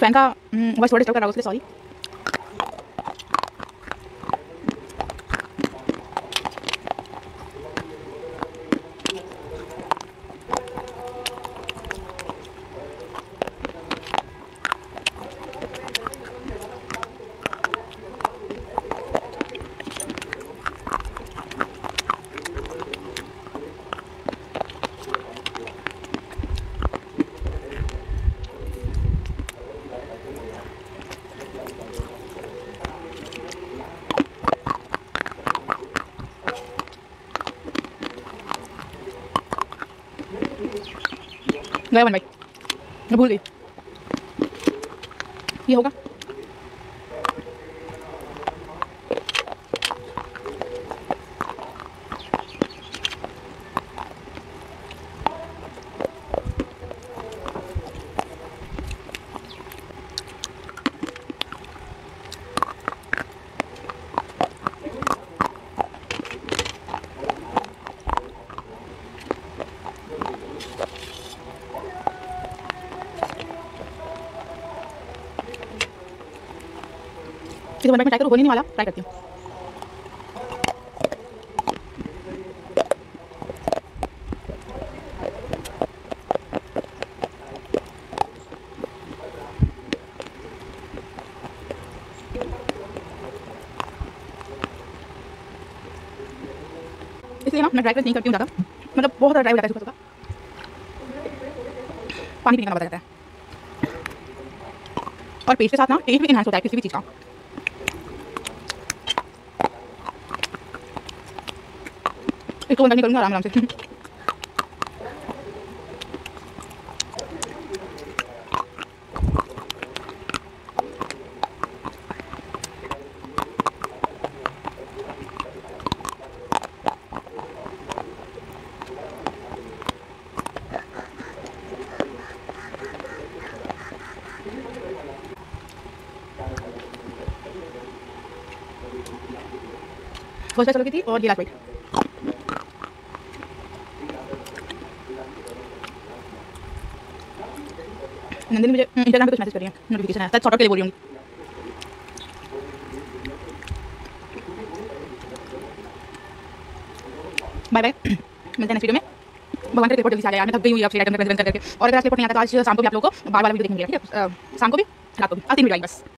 Fan का voice थोड़ा disturb कर रहा हूँ उसके सॉरी वन भाई भूल गई ये होगा वन बाइट में ट्राई करो होने नहीं वाला ट्राई करती हूँ। इसलिए ना, मैं ड्राई नहीं करती हूँ ज़्यादा। मतलब बहुत ज़्यादा ड्राई हो जाता है सुबह पानी पीने का पता रहता है। और पेस्ट के साथ ना टेस्ट भी इन्हांस होता है किसी भी चीज़ का। इसको बंद नहीं करूँगा आराम आराम से फर्स्ट चलो की थी और ये लास्ट वाइट Nandini मुझे इंस्टाग्राम पे कुछ मैसेज कर रही है नोटिफिकेशन आया शॉर्ट के लिए बोल रही हूँ बाय बाय मिलते हैं वीडियो में भगवान का रिपोर्ट जल्दी से मैं थक गई हुई आपसे आइटम करके और अगर रिपोर्ट नहीं आता तो आज शाम को भी आप लोगों को बार बार वीडियो देखने मिलेगा ठीक है शाम को भी रात को भी आज तीन वीडियो आई बस